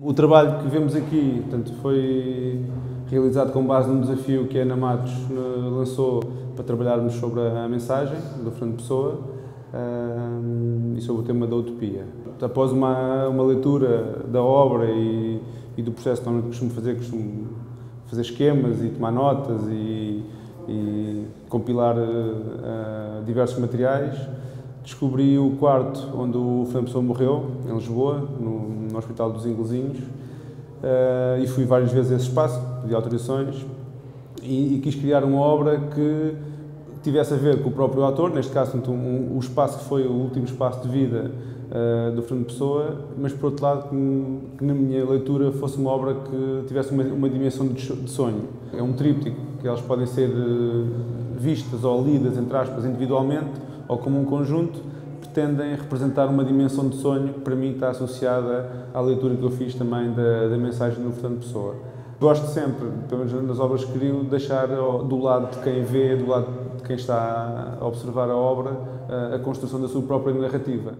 O trabalho que vemos aqui portanto, foi realizado com base num desafio que a Ana Matos eh, lançou para trabalharmos sobre a mensagem do Fernando Pessoa um, e sobre o tema da utopia. Após uma, uma leitura da obra e, e do processo que costumo fazer, costumo fazer esquemas e tomar notas e, e compilar uh, diversos materiais, descobri o quarto onde o Fernando Pessoa morreu, em Lisboa, no, no Hospital dos Inglesinhos, uh, e fui várias vezes a esse espaço, pedi autorizações, e, e, quis criar uma obra que tivesse a ver com o próprio autor, neste caso um, o espaço que foi o último espaço de vida uh, do Fernando Pessoa, mas por outro lado que, que, na minha leitura fosse uma obra que tivesse uma, uma dimensão de, de sonho. É um tríptico que elas podem ser vistas ou lidas, entre aspas, individualmente ou como um conjunto, pretendem representar uma dimensão de sonho que para mim está associada à leitura que eu fiz também da, da mensagem do Fernando Pessoa. Gosto sempre, pelo menos nas obras que crio, deixar do lado de quem vê, do lado de quem está a observar a obra, a construção da sua própria narrativa.